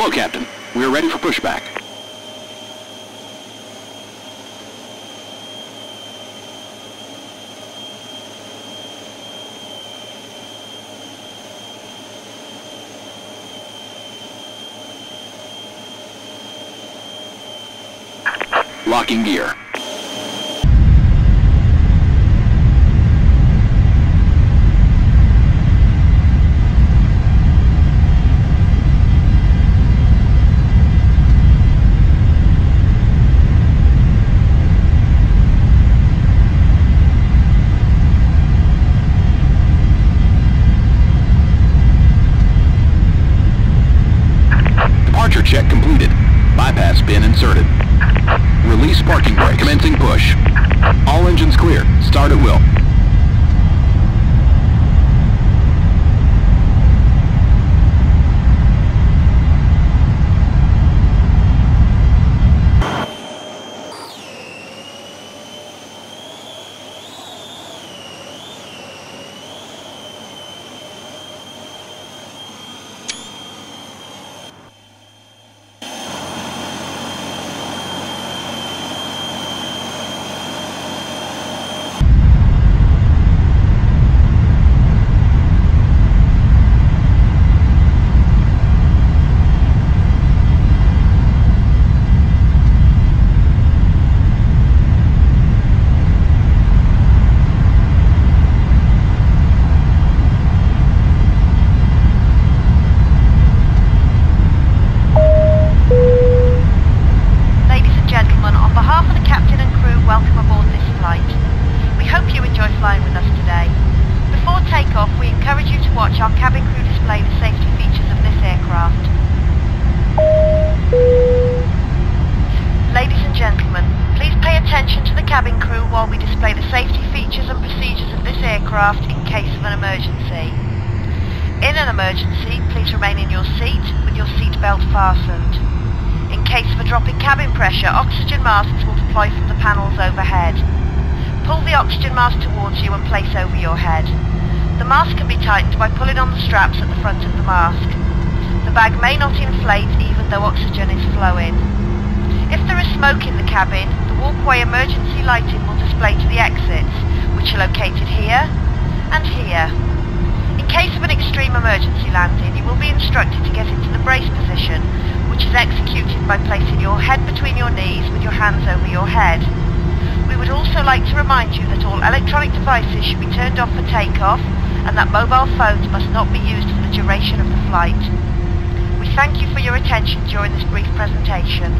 Hello, Captain. We are ready for pushback. Locking gear. Pressure, oxygen masks will deploy from the panels overhead. Pull the oxygen mask towards you and place over your head. The mask can be tightened by pulling on the straps at the front of the mask. The bag may not inflate even though oxygen is flowing. If there is smoke in the cabin, the walkway emergency lighting will display to the exits, which are located here and here. In case of an extreme emergency landing, you will be instructed to get into the brace position, which is executed by placing your head between your knees with your hands over your head. We would also like to remind you that all electronic devices should be turned off for takeoff and that mobile phones must not be used for the duration of the flight. We thank you for your attention during this brief presentation.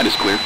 Right is clear.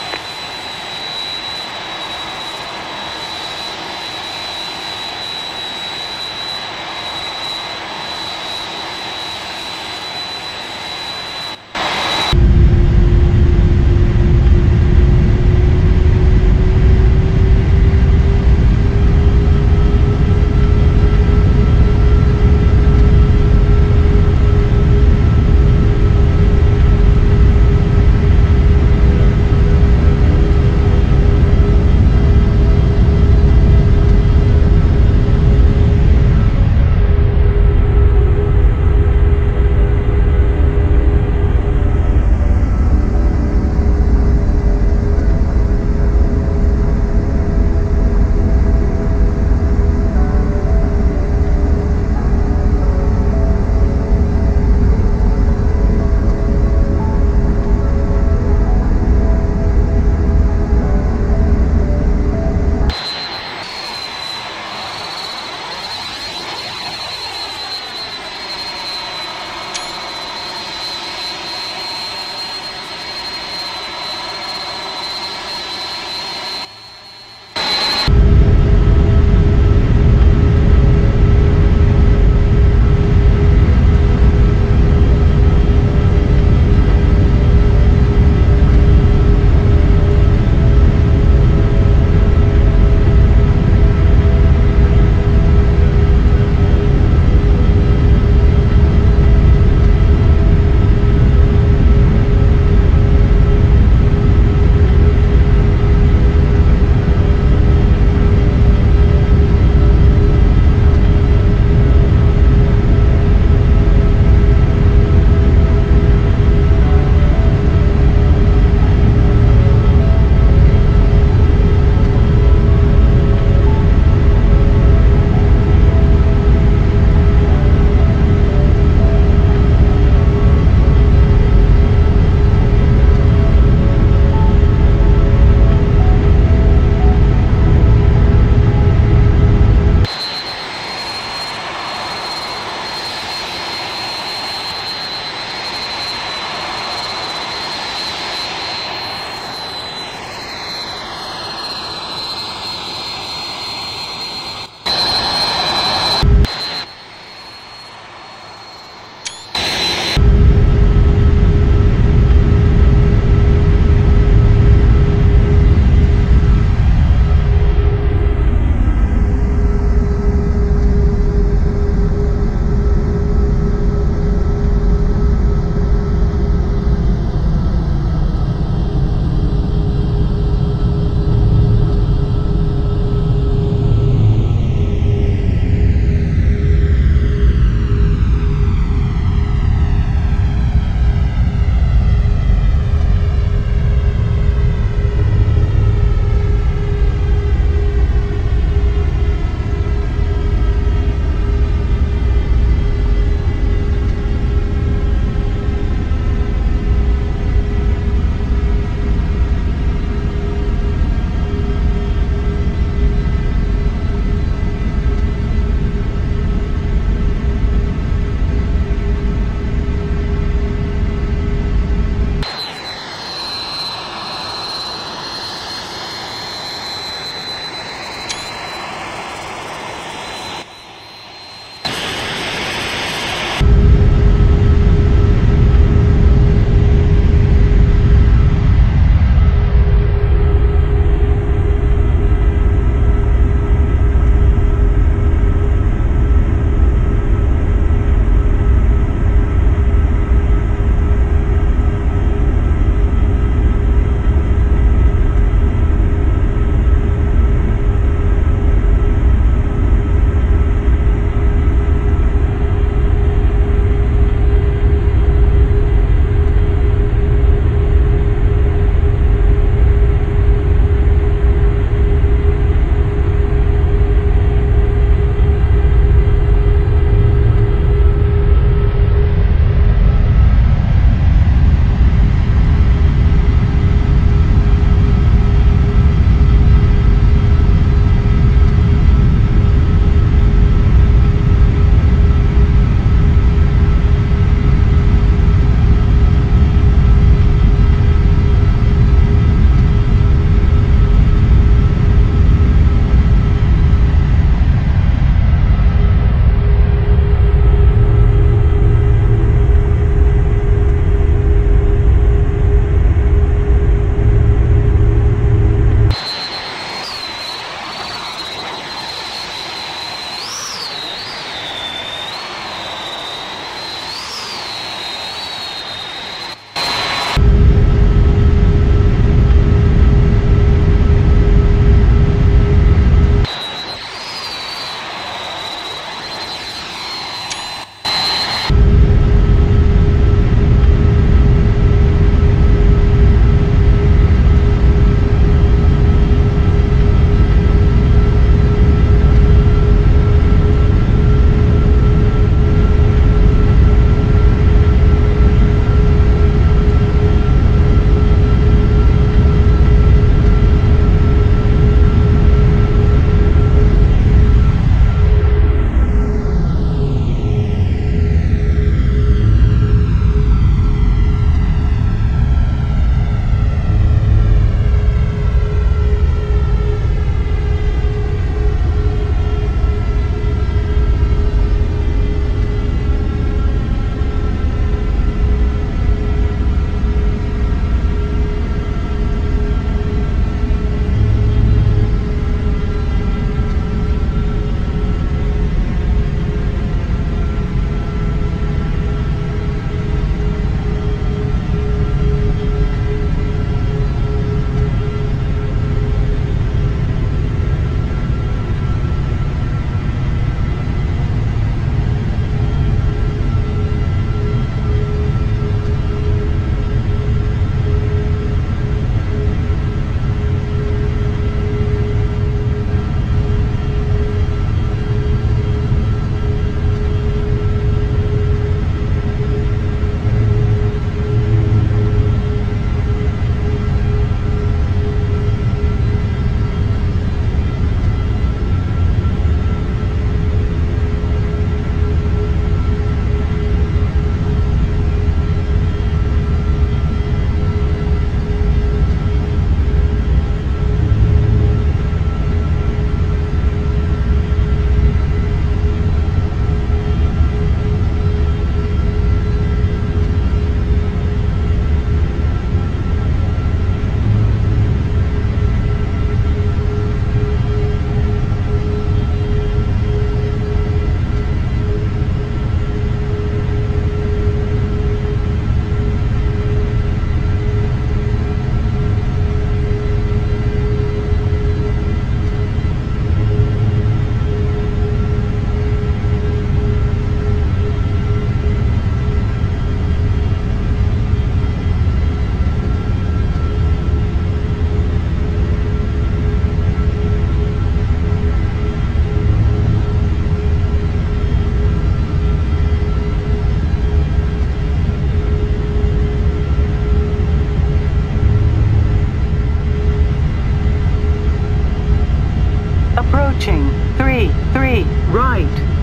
approaching. Three, three, right.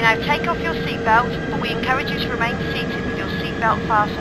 Now take off your seatbelt, but we encourage you to remain seated with your seatbelt fastened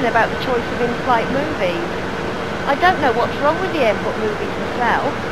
complaining about the choice of in-flight movies. I don't know what's wrong with the airport movies myself.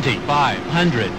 2500.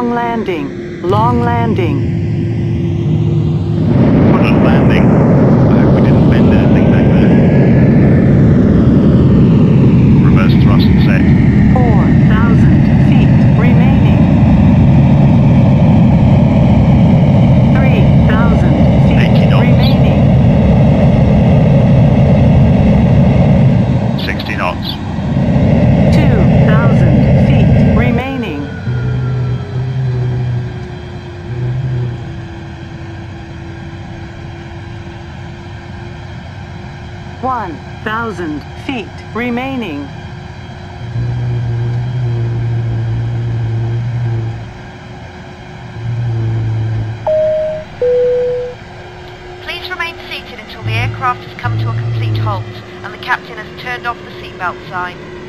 Long landing. Long landing. Put a landing. I hope we didn't bend anything back there. Reverse thrust set. 4,000 feet remaining. 3,000 feet 80 knots. remaining. 60 knots. 2,000 feet remaining. One thousand feet remaining. Please remain seated until the aircraft has come to a complete halt and the captain has turned off the seatbelt sign.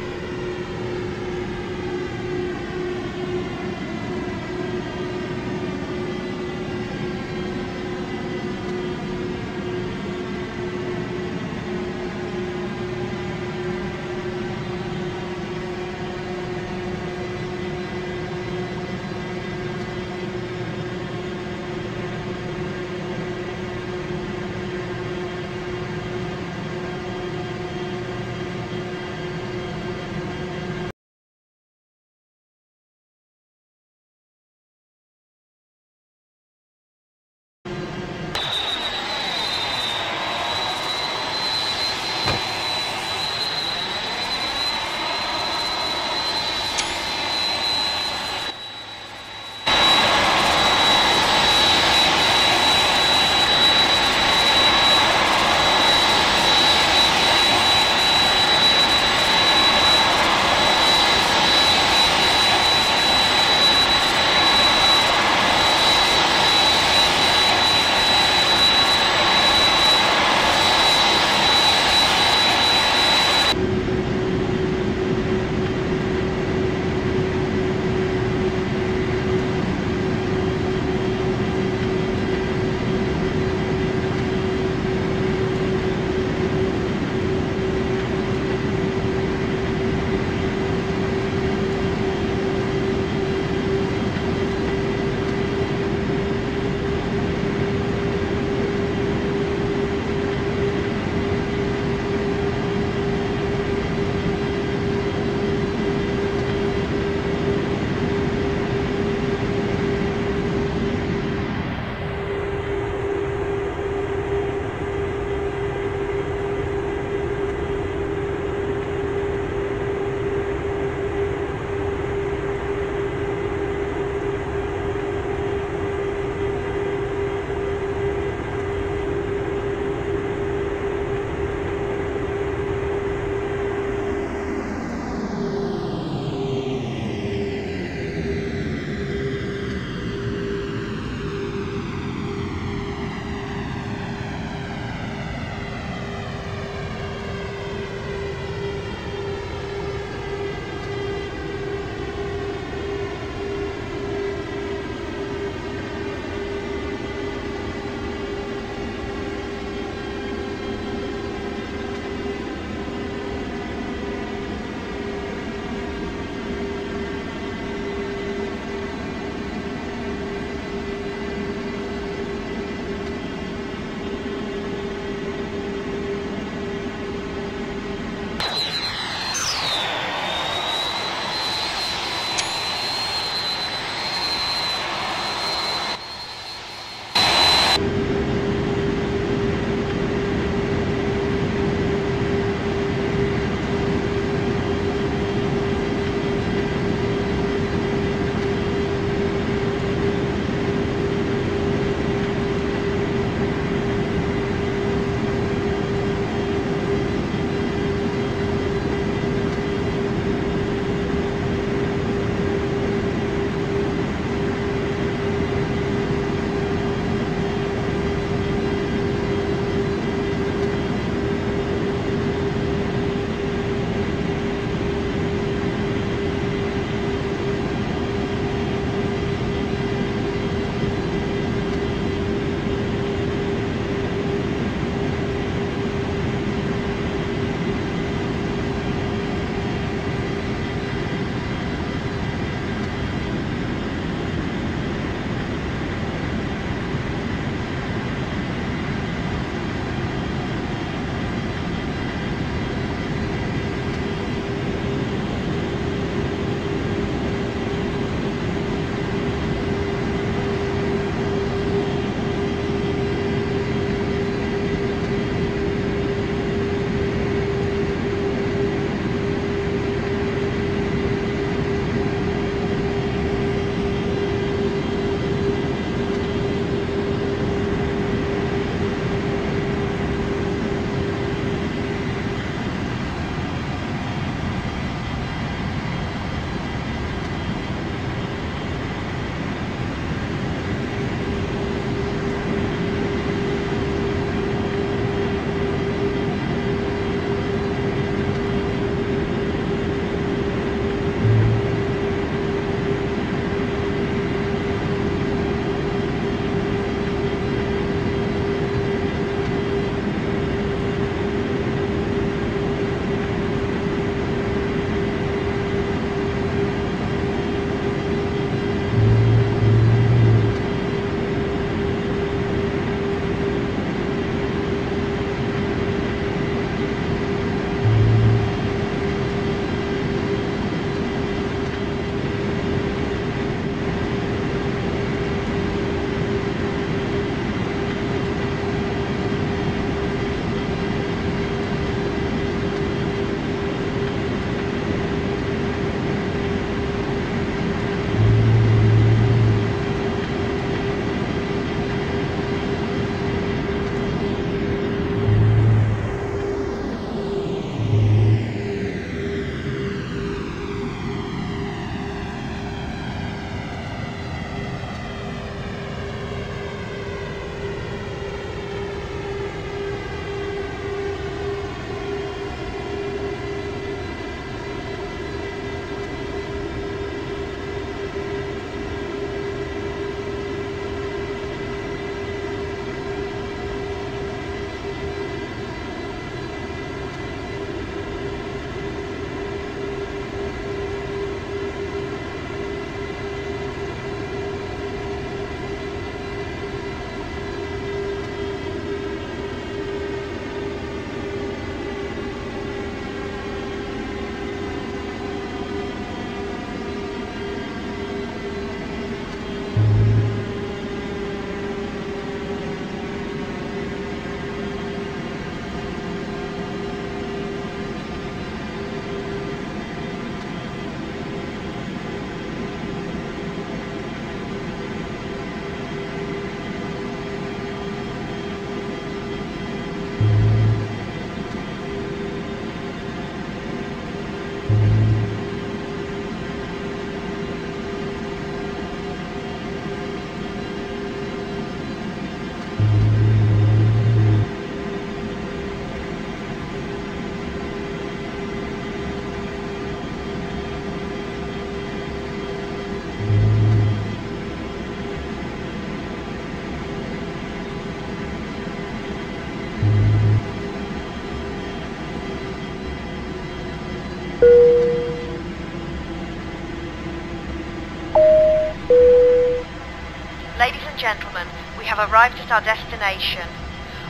Gentlemen, we have arrived at our destination.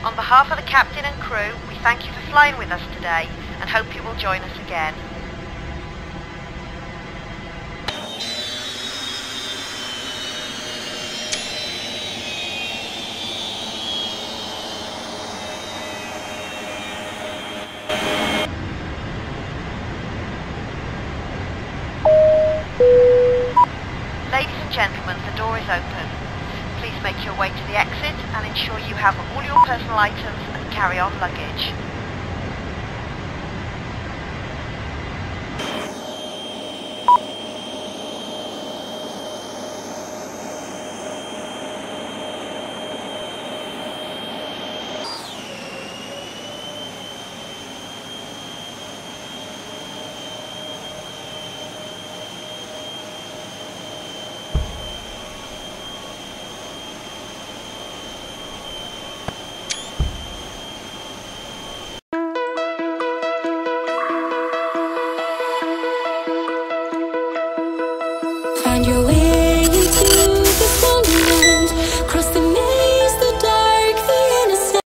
On behalf of the captain and crew, we thank you for flying with us today and hope you will join us again.